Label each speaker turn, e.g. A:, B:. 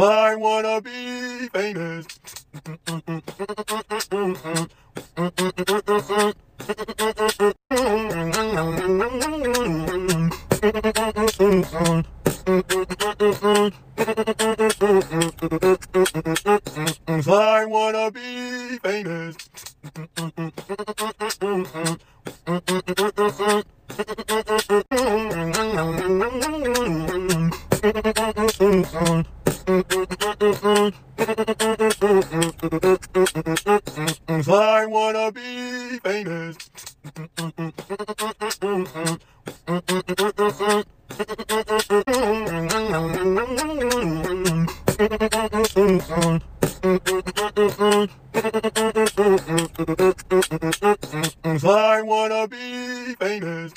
A: I wanna be famous. I wanna be famous. I wanna be famous. I wanna be famous.